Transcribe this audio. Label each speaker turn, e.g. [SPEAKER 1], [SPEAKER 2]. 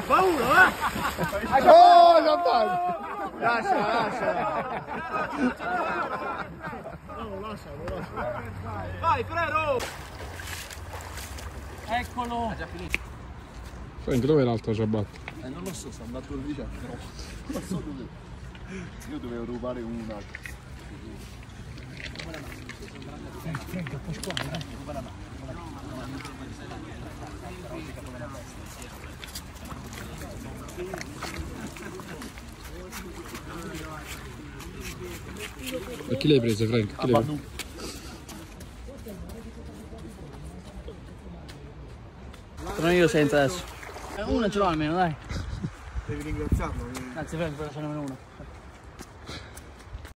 [SPEAKER 1] fa paura, eh? No, non vai! Lascia, lascia! No, lascia, lascia.
[SPEAKER 2] Vai, Frero!
[SPEAKER 3] Eccolo!
[SPEAKER 4] Ha già finito. Senti, dove l'altro ciabatta?
[SPEAKER 1] Eh, non lo so, sono andato lì a però. Non so dove. Io dovevo rubare una.
[SPEAKER 4] Franco, poi qua, eh? Ruba la mano. Le hai prese?
[SPEAKER 3] Sono io senza adesso. Una ce l'ho almeno, dai.
[SPEAKER 1] Devi ringraziarlo.
[SPEAKER 3] Grazie Frank, però ce n'è una.